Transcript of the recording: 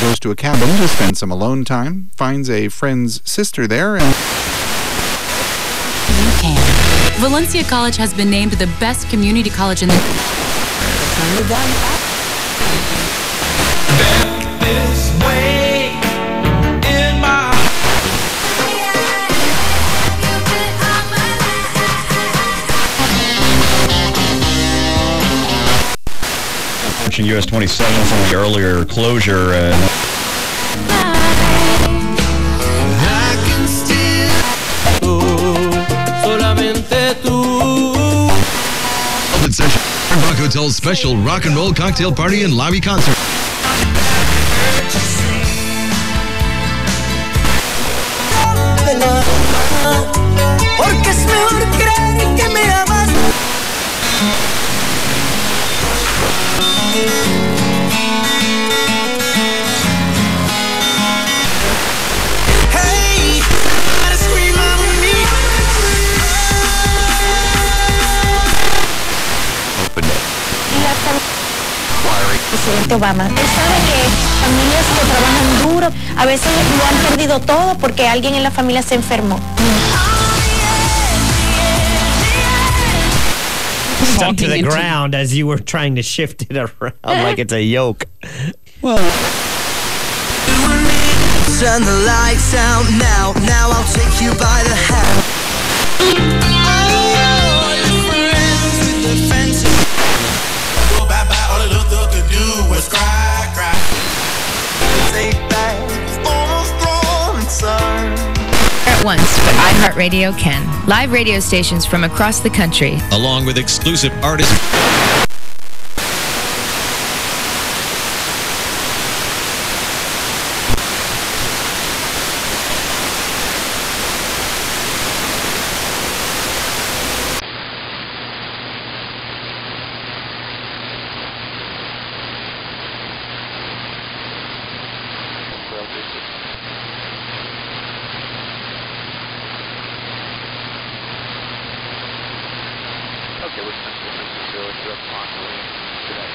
goes to a cabin to spend some alone time, finds a friend's sister there, and You can. Valencia College has been named the best community college in the. Approaching US 27 from the earlier closure. Uh, Rock Hotel's special rock and roll cocktail party and lobby concert. Presidente Obama. Él sabe que familias que trabajan duro a veces lo han perdido todo porque alguien en la familia se enfermó. Stuck to the ground as you were trying to shift it around like it's a yoke. Turn the lights out now. Now At once, but iHeartRadio can. Live radio stations from across the country. Along with exclusive artists. Okay, Wisconsin, Wisconsin, Village, Upon, to that